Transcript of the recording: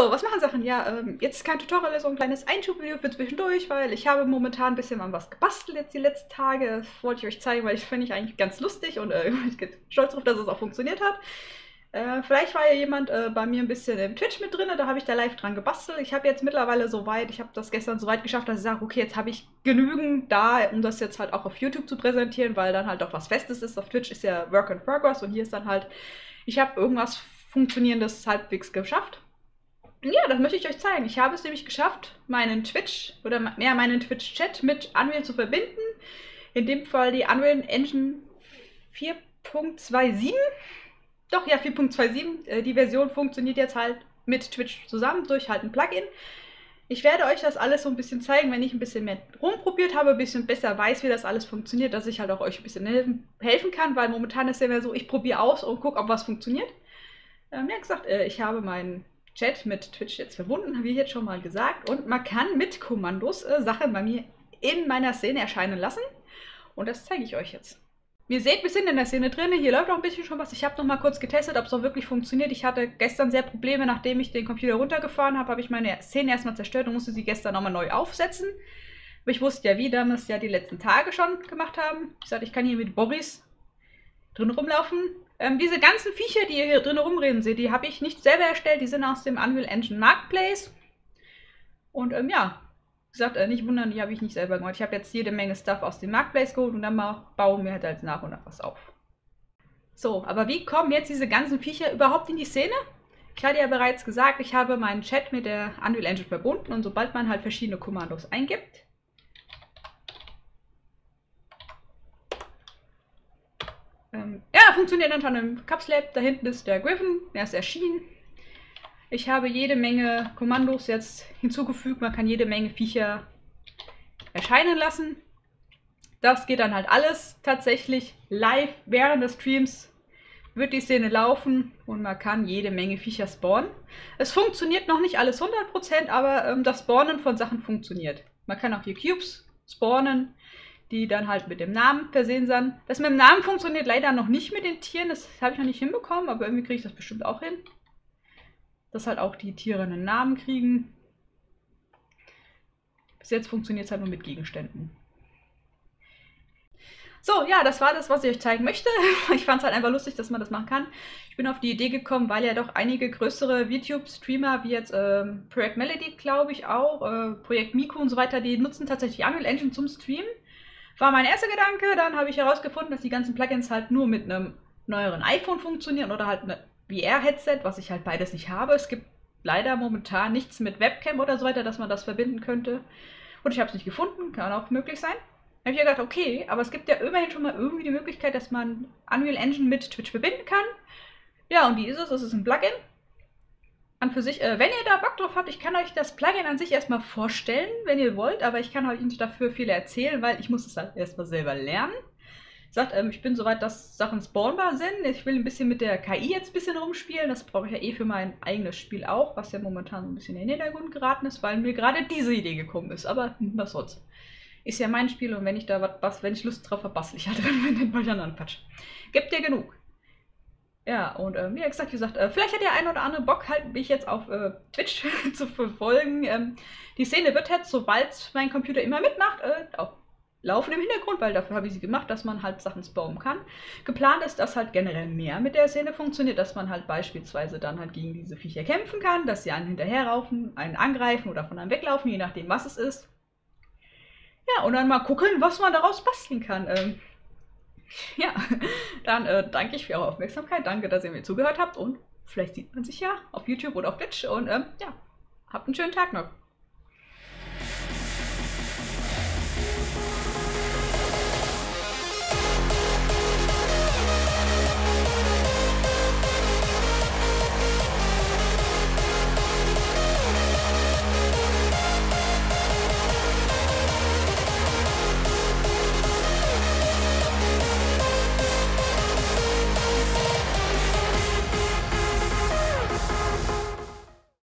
So, was machen Sachen? Ja, ähm, jetzt kein Tutorial, so ein kleines Einschubvideo für zwischendurch, weil ich habe momentan ein bisschen an was gebastelt jetzt die letzten Tage. Das wollte ich euch zeigen, weil ich finde ich eigentlich ganz lustig und äh, ich bin stolz darauf, dass es auch funktioniert hat. Äh, vielleicht war ja jemand äh, bei mir ein bisschen im Twitch mit drin, da habe ich da live dran gebastelt. Ich habe jetzt mittlerweile so weit, ich habe das gestern so weit geschafft, dass ich sage, okay, jetzt habe ich genügend da, um das jetzt halt auch auf YouTube zu präsentieren, weil dann halt auch was Festes ist. Auf Twitch ist ja Work in Progress und hier ist dann halt, ich habe irgendwas Funktionierendes halbwegs geschafft. Ja, das möchte ich euch zeigen. Ich habe es nämlich geschafft, meinen Twitch oder mehr meinen Twitch-Chat mit Unreal zu verbinden. In dem Fall die Unreal Engine 4.27 doch, ja, 4.27. Äh, die Version funktioniert jetzt halt mit Twitch zusammen durch halt ein Plugin. Ich werde euch das alles so ein bisschen zeigen, wenn ich ein bisschen mehr rumprobiert habe, ein bisschen besser weiß, wie das alles funktioniert, dass ich halt auch euch ein bisschen helfen, kann, weil momentan ist ja mehr so, ich probiere aus und gucke, ob was funktioniert. Ähm, ja, gesagt, äh, ich habe meinen Chat mit Twitch jetzt verbunden, wie jetzt schon mal gesagt, und man kann mit Kommandos äh, Sachen bei mir in meiner Szene erscheinen lassen. Und das zeige ich euch jetzt. Ihr seht, wir sind in der Szene drin. Hier läuft auch ein bisschen schon was. Ich habe noch mal kurz getestet, ob es auch wirklich funktioniert. Ich hatte gestern sehr Probleme, nachdem ich den Computer runtergefahren habe, habe ich meine Szene erstmal zerstört und musste sie gestern nochmal neu aufsetzen. Aber ich wusste ja, wie damals ja die letzten Tage schon gemacht haben. Ich sagte, ich kann hier mit Boris drin rumlaufen. Ähm, diese ganzen Viecher, die ihr hier drin rumreden seht, die habe ich nicht selber erstellt. Die sind aus dem Unreal Engine Marketplace. Und ähm, ja, gesagt, äh, nicht wundern, die habe ich nicht selber gemacht. Ich habe jetzt jede Menge Stuff aus dem Marketplace geholt und dann bauen wir halt nach und nach was auf. So, aber wie kommen jetzt diese ganzen Viecher überhaupt in die Szene? Ich hatte ja bereits gesagt, ich habe meinen Chat mit der Unreal Engine verbunden und sobald man halt verschiedene Kommandos eingibt, ähm, funktioniert dann schon im Capslab. Da hinten ist der Griffin, der ist erschienen. Ich habe jede Menge Kommandos jetzt hinzugefügt. Man kann jede Menge Viecher erscheinen lassen. Das geht dann halt alles tatsächlich live während des Streams wird die Szene laufen und man kann jede Menge Viecher spawnen. Es funktioniert noch nicht alles 100%, aber ähm, das Spawnen von Sachen funktioniert. Man kann auch hier Cubes spawnen, die dann halt mit dem Namen versehen sind. Das mit dem Namen funktioniert leider noch nicht mit den Tieren, das habe ich noch nicht hinbekommen, aber irgendwie kriege ich das bestimmt auch hin dass halt auch die Tiere einen Namen kriegen. Bis jetzt funktioniert es halt nur mit Gegenständen. So, ja, das war das, was ich euch zeigen möchte. Ich fand es halt einfach lustig, dass man das machen kann. Ich bin auf die Idee gekommen, weil ja doch einige größere YouTube-Streamer, wie jetzt ähm, Projekt Melody, glaube ich auch, äh, Projekt Miku und so weiter, die nutzen tatsächlich Unreal Engine zum Streamen. War mein erster Gedanke. Dann habe ich herausgefunden, dass die ganzen Plugins halt nur mit einem neueren iPhone funktionieren oder halt eine VR-Headset, was ich halt beides nicht habe. Es gibt leider momentan nichts mit Webcam oder so weiter, dass man das verbinden könnte. Und ich habe es nicht gefunden, kann auch möglich sein. Da habe ich gedacht, okay, aber es gibt ja immerhin schon mal irgendwie die Möglichkeit, dass man Unreal Engine mit Twitch verbinden kann. Ja, und wie ist es? Es ist ein Plugin. An für sich, äh, wenn ihr da Bock drauf habt, ich kann euch das Plugin an sich erstmal vorstellen, wenn ihr wollt, aber ich kann euch nicht dafür viel erzählen, weil ich muss es halt erstmal selber lernen sagt, ähm, ich bin soweit, dass Sachen spawnbar sind. Ich will ein bisschen mit der KI jetzt ein bisschen rumspielen. Das brauche ich ja eh für mein eigenes Spiel auch, was ja momentan ein bisschen in den Hintergrund geraten ist, weil mir gerade diese Idee gekommen ist. Aber was soll's. Ist ja mein Spiel und wenn ich da was, wenn ich Lust drauf habe, bastel ich halt drin, wenn den Böllern anquatsch. Gibt dir genug. Ja, und ähm, wie gesagt, wie gesagt, äh, vielleicht hat der ein oder andere Bock, halt mich jetzt auf äh, Twitch zu verfolgen. Ähm, die Szene wird jetzt, sobald mein Computer immer mitmacht, äh, auch laufen im Hintergrund, weil dafür habe ich sie gemacht, dass man halt Sachen spawnen kann. Geplant ist, dass halt generell mehr mit der Szene funktioniert, dass man halt beispielsweise dann halt gegen diese Viecher kämpfen kann, dass sie einen hinterherlaufen, einen angreifen oder von einem weglaufen, je nachdem was es ist. Ja, und dann mal gucken, was man daraus basteln kann. Ähm, ja, dann äh, danke ich für eure Aufmerksamkeit. Danke, dass ihr mir zugehört habt und vielleicht sieht man sich ja auf YouTube oder auf Twitch. Und ähm, ja, habt einen schönen Tag noch.